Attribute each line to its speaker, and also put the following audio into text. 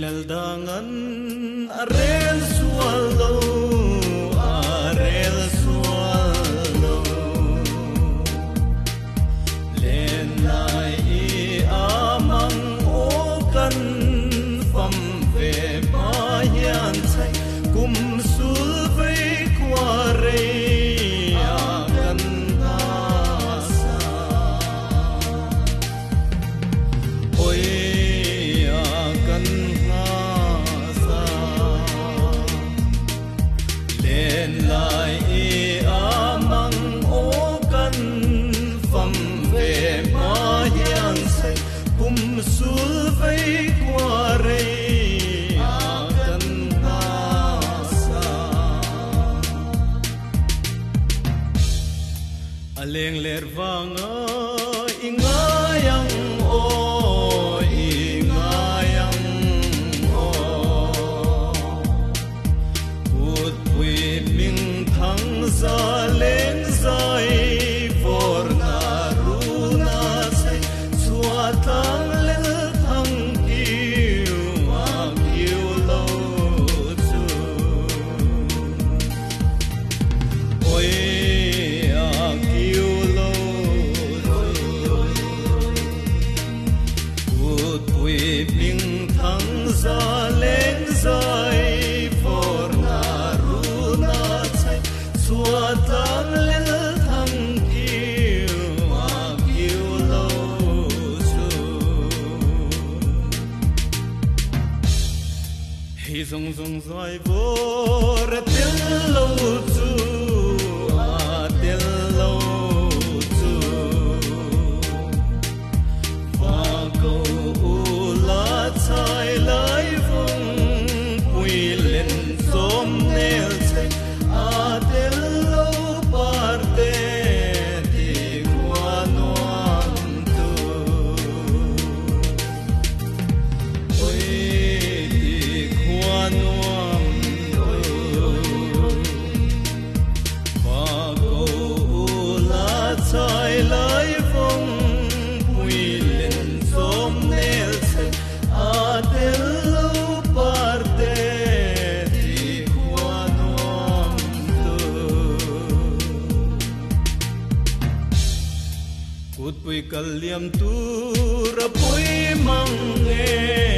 Speaker 1: minaldangan arel sualdo sulvei cuarei Aleng ler vanga Zung zung zai vô ra tiếng lâu Cút bụi Kutpui kalyam tu rapui mang nghe.